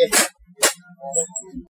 yeah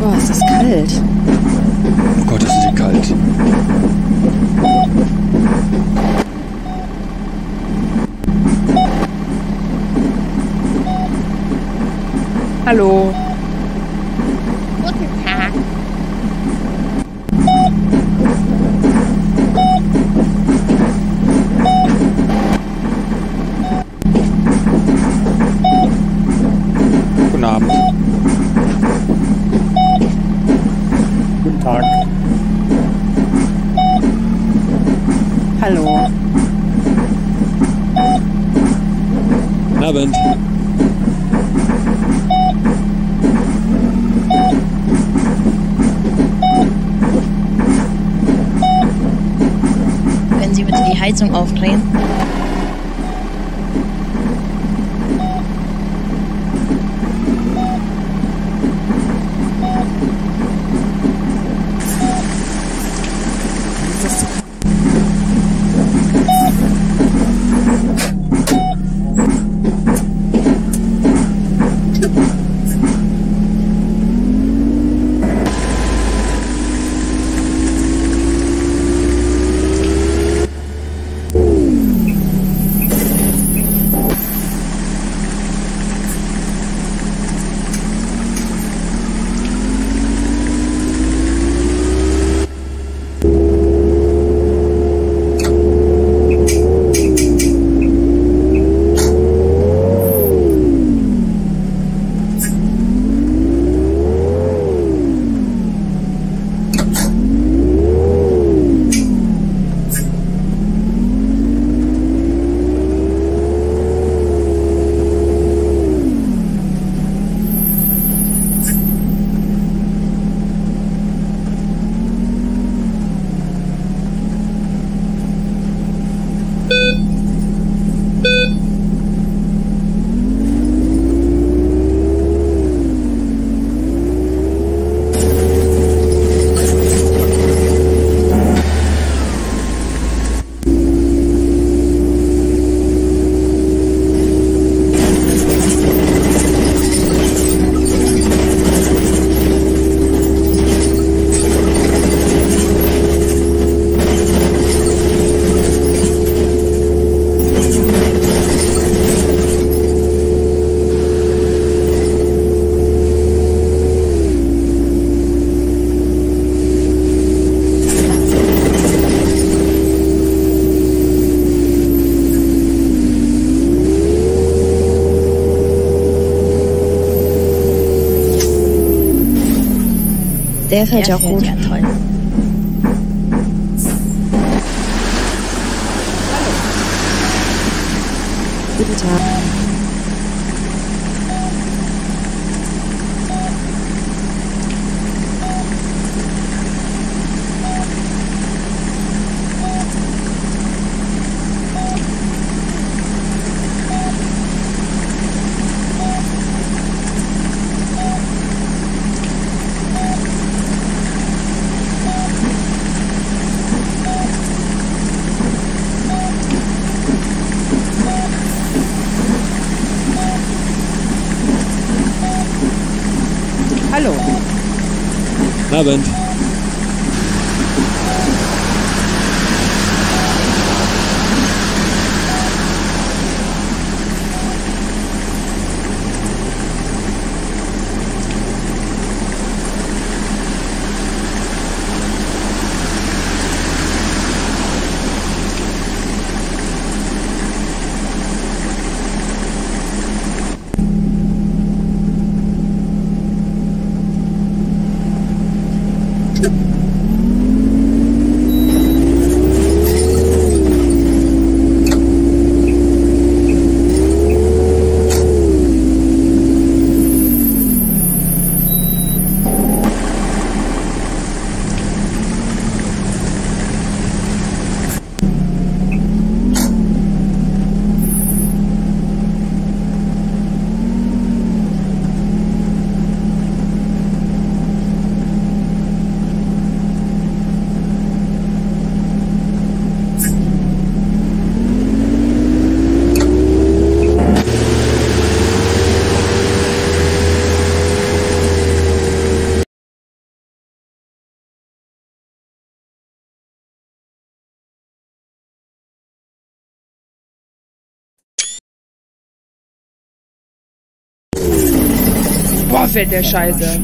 Boah, ist das kalt. Oh Gott, ist hier kalt. Hallo. Heizung aufdrehen? 但还叫孤独。Abend. Fällt der Scheiße.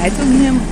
I don't.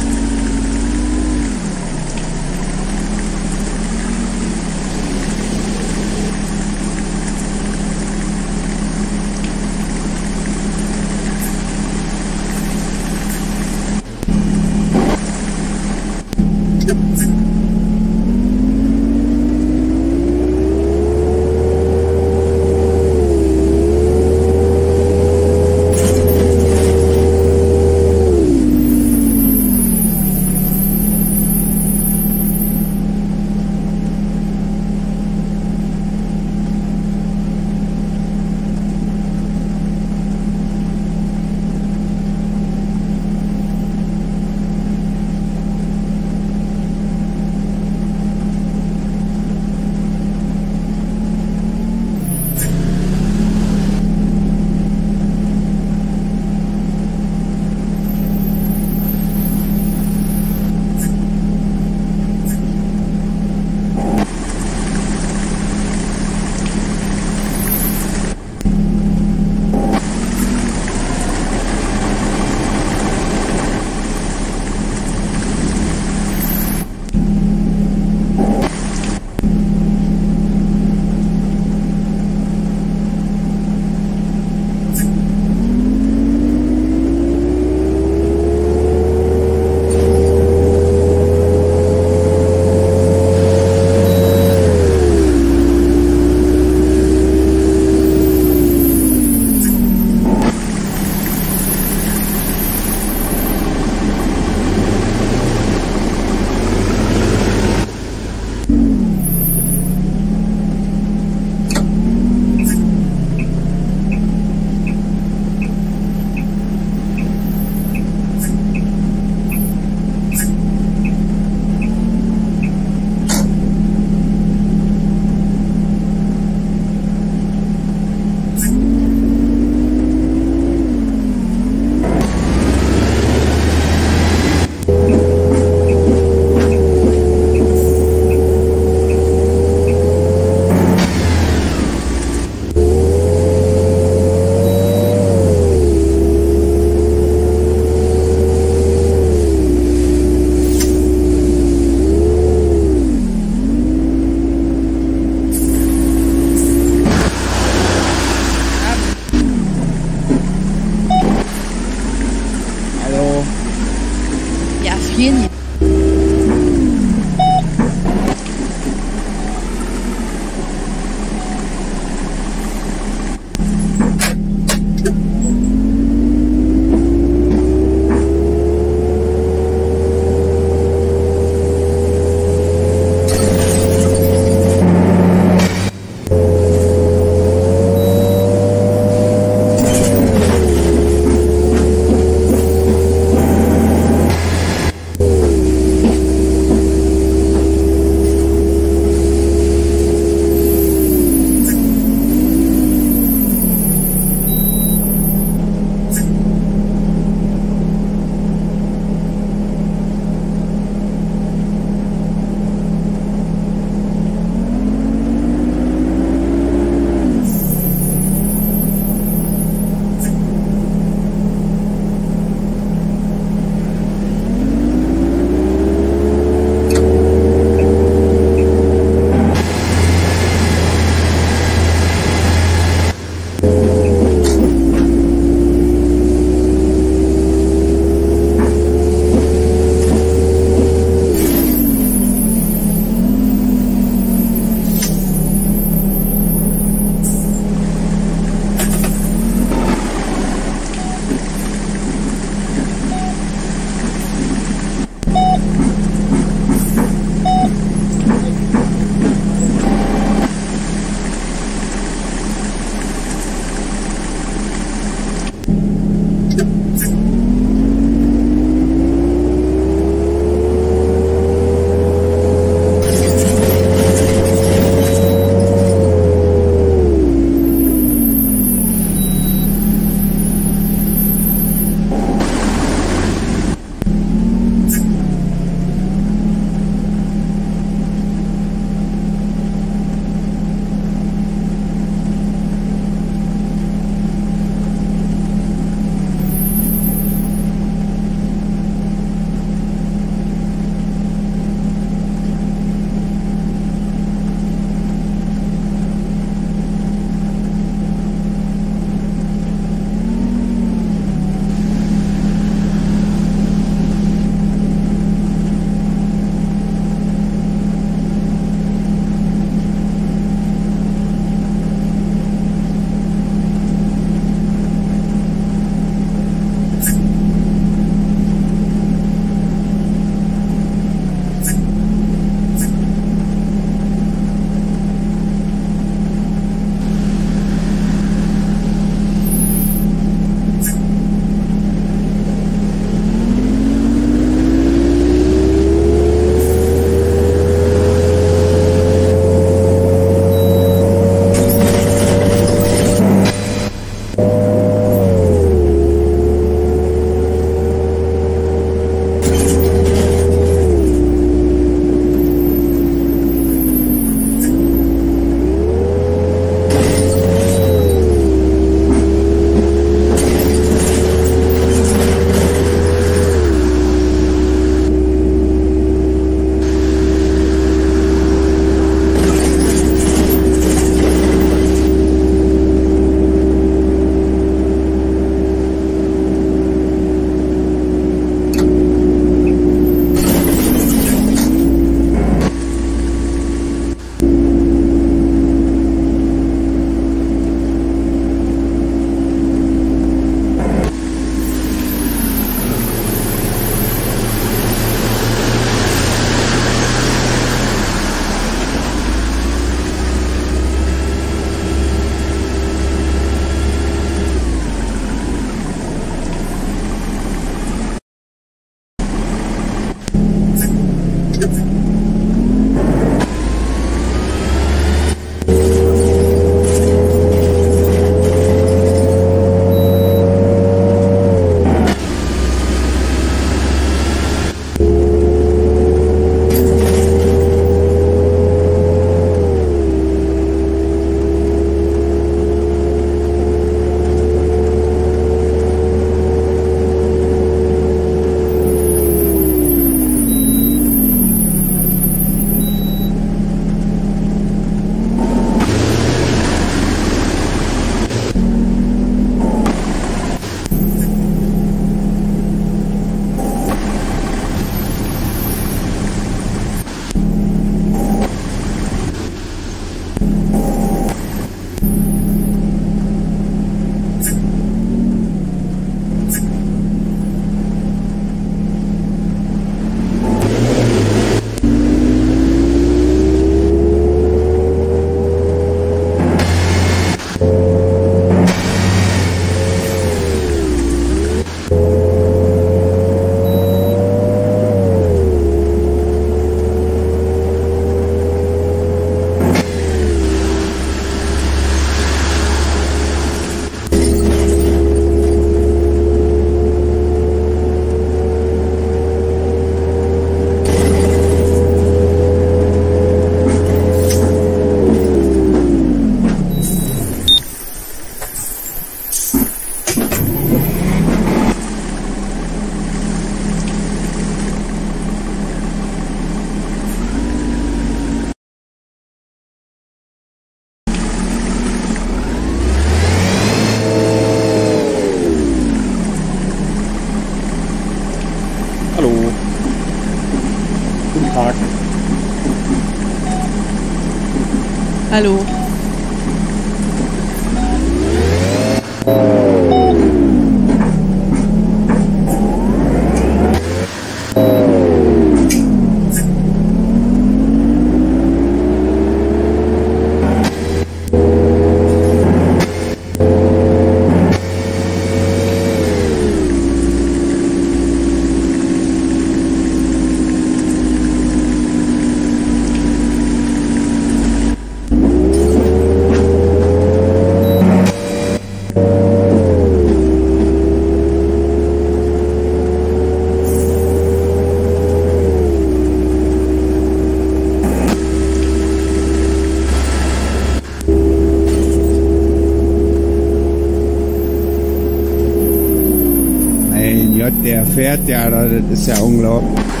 Universität, ja, da, det ser ja unglaublich.